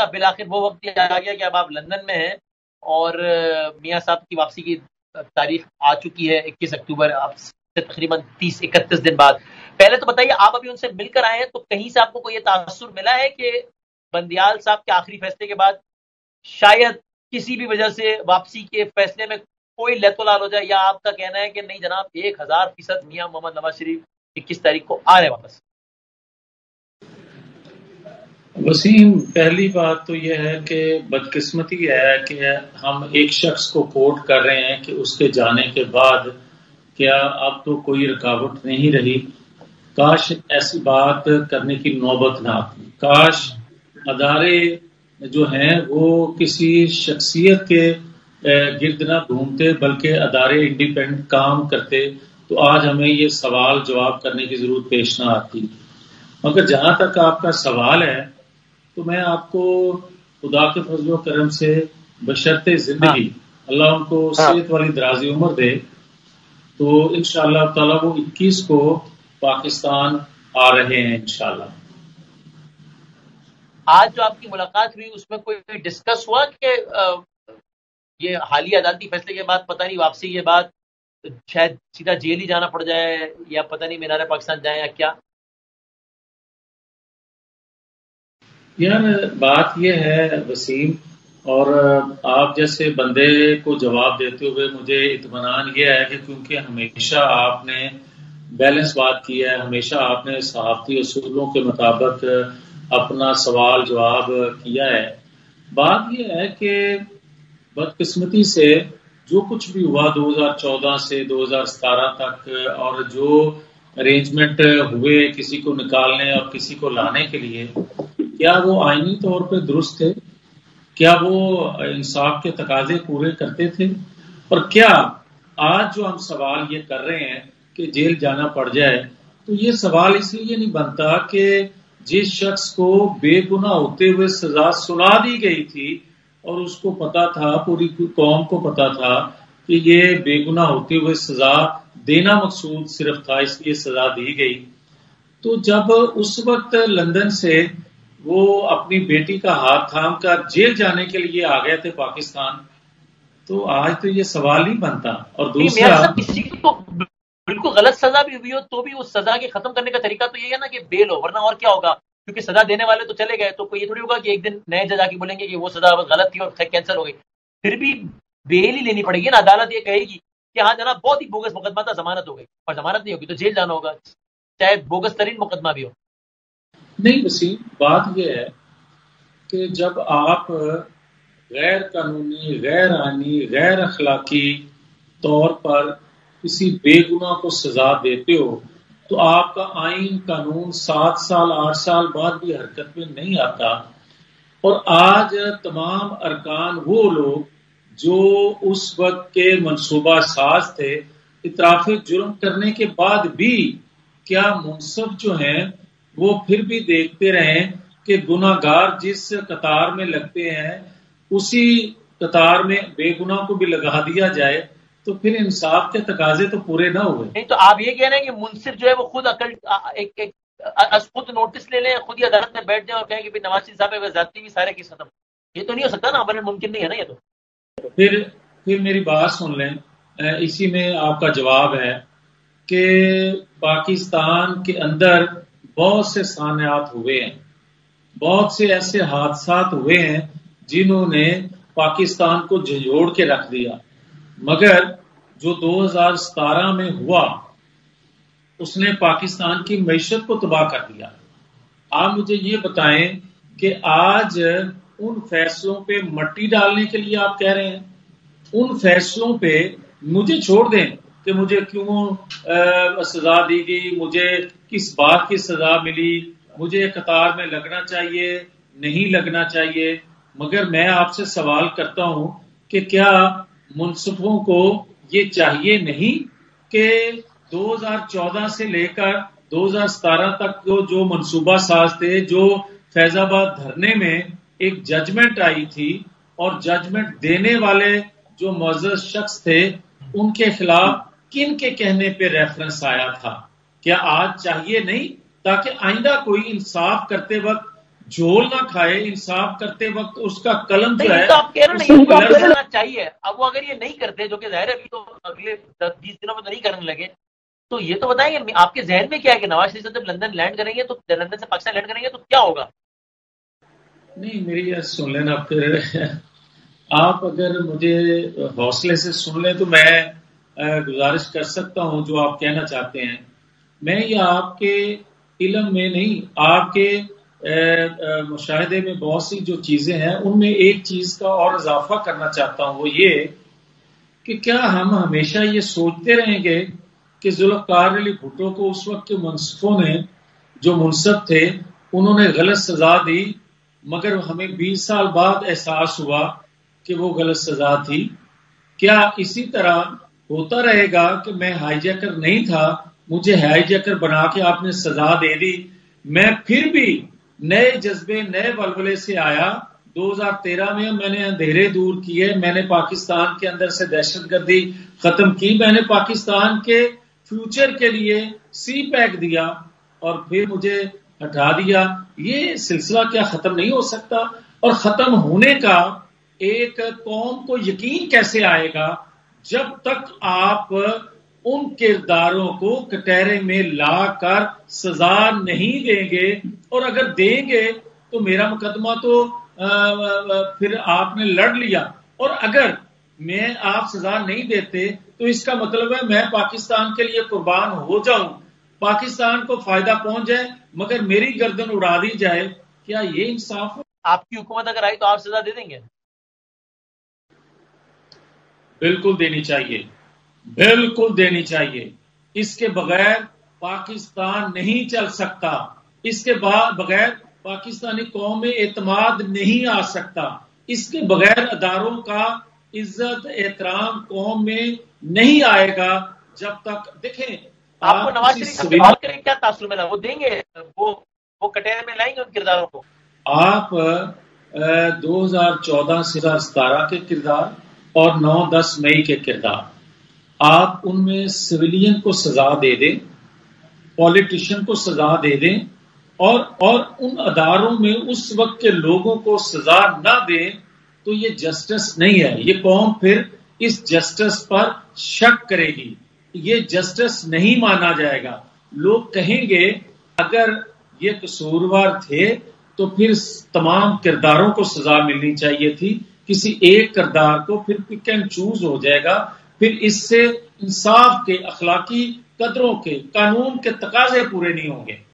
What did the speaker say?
साहब बिल आखिर वो वक्त आ गया कि अब आप लंदन में हैं और मियाँ साहब की वापसी की तारीख आ चुकी है 21 अक्टूबर आप तकरीबन 30 इकतीस दिन बाद। पहले तो बताइए, आप अभी उनसे मिलकर आए हैं तो कहीं से आपको कोई ये तासुर मिला है कि बंदियाल साहब के आखिरी फैसले के बाद शायद किसी भी वजह से वापसी के फैसले में कोई लहतुलाल हो जाए या आपका कहना है कि नहीं जनाब, एक हज़ार फ़ीसद मियाँ मोहम्मद नवाज़ शरीफ इक्कीस तारीख को आ रहे वापस? वसीम, पहली बात तो यह है कि बदकिस्मती है कि हम एक शख्स को कोट कर रहे हैं कि उसके जाने के बाद क्या अब तो कोई रुकावट नहीं रही। काश ऐसी बात करने की नौबत ना आती। काश अदारे जो हैं वो किसी शख्सियत के गिर्द ना घूमते, बल्कि अदारे इंडिपेंडेंट काम करते तो आज हमें ये सवाल जवाब करने की ज़रूरत पेश ना आती। मगर जहाँ तक आपका सवाल है तो मैं आपको खुदा के फजलो करम से बशर्त ज़िंदगी हाँ। अल्लाह उनको हाँ। सेहत वाली दराजी उम्र दे तो इन ताला वो 21 को पाकिस्तान आ रहे हैं इनशाला आज जो आपकी मुलाकात हुई उसमें कोई डिस्कस हुआ कि ये हालिया अदालती फैसले के बाद पता नहीं वापसी के बाद शायद सीधा जेल ही जाना पड़ जाए या पता नहीं मीनार पाकिस्तान जाए या क्या यार बात यह है, वसीम, और आप जैसे बंदे को जवाब देते हुए मुझे इतमान यह है कि क्योंकि हमेशा आपने बैलेंस बात की है, हमेशा आपने सहाफती असूलों के मुताबिक अपना सवाल जवाब किया है। बात यह है कि बदकिस्मती से जो कुछ भी हुआ 2014 से 2017 तक, और जो अरेंजमेंट हुए किसी को निकालने और किसी को लाने के लिए क्या वो आईनी तौर पे दुरुस्त थे? क्या वो इंसाफ के तकाजे पूरे करते थे? और क्या आज जो हम सवाल ये कर रहे हैं कि जेल जाना पड़ जाए तो ये सवाल इसलिए नहीं बनता कि जिस शख्स को बेगुना होते हुए सजा सुना दी गई थी और उसको पता था, पूरी कौम को पता था कि ये बेगुना होते हुए सजा देना मकसूद सिर्फ़ था, इसलिए सजा दी गई। तो जब उस वक्त लंदन से वो अपनी बेटी का हाथ थाम कर जेल जाने के लिए आ गए थे पाकिस्तान। तो आज तो ये सवाल ही बनता। और दूसरा किसी को बिल्कुल गलत सजा भी हुई हो तो भी उस सजा के खत्म करने का तरीका तो ये है ना कि बेल हो वरना और क्या होगा? क्योंकि सजा देने वाले तो चले गए तो कोई ये थोड़ी होगा कि एक दिन नए जज आके बोलेंगे कि वो सजा गलत थी और कैंसिल हो गई। फिर भी बेल ही लेनी पड़ेगी ना अदालत ये कहेगी कि हाँ जना बहुत ही बोगस मुकदमा था जमानत हो गई। और जमानत नहीं होगी तो जेल जाना होगा। चाहे बोगस तरीन मुकदमा भी हो। नहीं वसीम बात यह है कि जब आप गैर कानूनी गैर आनी गैर अखलाकी तौर पर किसी बेगुना को सजा देते हो तो आपका आइन कानून सात साल, आठ साल बाद भी हरकत में नहीं आता। और आज तमाम अरकान वो लोग जो उस वक्त के मनसूबा साज थे इतराफ जुर्म करने के बाद भी क्या मुनसब जो हैं वो फिर भी देखते रहे कि गुनागार जिस कतार में लगते हैं उसी कतार में बेगुना को भी लगा दिया जाए तो फिर इंसाफ के तकाजे तो पूरे ना हुए। नहीं तो आप ये कह रहे हैं कि मुनसिफ जो है वो खुद अकल एक, एक खुद नोटिस ले लें खुद ही अदालत में बैठ जाए और कहें कि नवाज़ शरीफ साहब जाती भी सारे किस खत्म। ये तो नहीं हो सकता ना हमारे मुमकिन नहीं है ना ये तो। फिर फिर मेरी बात सुन लें इसी में आपका जवाब है कि पाकिस्तान के अंदर बहुत से सानियात हुए हैं। बहुत से ऐसे हादसा हुए हैं जिन्होंने पाकिस्तान को झंझोड़ के रख दिया। मगर जो 2017 में हुआ, उसने पाकिस्तान की मीशत को तबाह कर दिया। आप मुझे ये बताएँ कि आज उन फैसलों पे मट्टी डालने के लिए आप कह रहे हैं? उन फैसलों पे मुझे छोड़ दें कि मुझे क्यों सजा दी गई, मुझे किस बात की सजा मिली? मुझे कतार में लगना चाहिए, नहीं लगना चाहिए? मगर मैं आपसे सवाल करता हूँ कि क्या मुनसफों को ये चाहिए नहीं कि 2014 से लेकर 2017 तक जो जो मनसूबा साज थे, जो फैजाबाद धरने में एक जजमेंट आई थी और जजमेंट देने वाले जो मोजज शख्स थे, उनके खिलाफ किन के कहने पे रेफरेंस आया था? क्या आज चाहिए नहीं? ताकि आइंदा कोई इंसाफ करते वक्त झोल ना खाए इंसाफ करते वक्त उसका कलम जो है तो आप कह रहे हैं चाहिए। अब वो अगर ये नहीं करते जो कि ज़ाहिर अभी तो अगले दस बीस दिनों में तो नहीं करने लगे। तो ये तो बताएँगे आपके जहन में क्या है कि नवाज़ शरीफ जब लंदन लैंड करेंगे तो लंदन से पाकिस्तान लैंड करेंगे तो क्या होगा? नहीं मेरी यार सुन लेना फिर। आप अगर मुझे हौसले से सुन लें तो मैं गुजारिश कर सकता हूँ जो आप कहना चाहते हैं। मैं ये आपके इलम में नहीं, आपके मुशाहे में बहुत सी जो चीज़ें हैं, उनमें एक चीज़ का और इजाफा करना चाहता हूँ वो ये कि क्या हम हमेशा ये सोचते रहेंगे कि जुल्फकार अली भुट्टो को उस वक्त के मुनसफों ने जो मुनसब थे, उन्होंने गलत सजा दी, मगर हमें 20 साल बाद एहसास हुआ कि वो गलत सजा थी। क्या इसी तरह होता रहेगा कि मैं हाईजैकर नहीं था मुझे हाईजैकर बना के आपने सजा दे दी, मैं फिर भी नए जज्बे, नए बलबले से आया। 2013 में मैंने अंधेरे दूर किए, मैंने पाकिस्तान के अंदर से दहशतगर्दी खत्म की, मैंने पाकिस्तान के फ्यूचर के लिए सी पैक दिया और फिर मुझे हटा दिया। ये सिलसिला क्या खत्म नहीं हो सकता? और खत्म होने का एक कौम को यकीन कैसे आएगा जब तक आप उन किरदारों को कटहरे में लाकर सजा नहीं देंगे। और अगर देंगे तो मेरा मुकदमा तो फिर आपने लड़ लिया। और अगर मैं आप सजा नहीं देते तो इसका मतलब है मैं पाकिस्तान के लिए कुर्बान हो जाऊँ। पाकिस्तान को फ़ायदा पहुँच जाए मगर मेरी गर्दन उड़ा दी जाए। क्या ये इंसाफ है? आपकी हुकूमत अगर आई तो आप सजा दे देंगे? बिल्कुल देनी चाहिए। बिल्कुल देनी चाहिए। इसके बगैर पाकिस्तान नहीं चल सकता। इसके बाद बगैर पाकिस्तानी कौम में एतमाद नहीं आ सकता। इसके बगैर अदारों का इज़्ज़त एहतराम कौम में नहीं आएगा जब तक देखें आपको नवाज़ शरीफ क्या तासुर मिला वो देंगे? वो वो कटेरे में लाएँगे उन किरदारों को? आप दो हज़ार चौदह से सतारह के किरदार और नौ दस मई के किरदार। आप उनमें सिविलियन को सजा दे दें, पॉलिटिशियन को सजा दे दें, और और उन अदारों में उस वक्त के लोगों को सजा ना दें तो ये जस्टिस नहीं है। ये कौम फिर इस जस्टिस पर शक करेगी। ये जस्टिस नहीं माना जाएगा। लोग कहेंगे, अगर ये कसूरवार थे तो फिर तमाम किरदारों को सजा मिलनी चाहिए थी। किसी एक किरदार को फिर पिक एंड चूज़ हो जाएगा। फिर इससे इंसाफ के अखलाकी कदरों के कानून के तकाजे पूरे नहीं होंगे।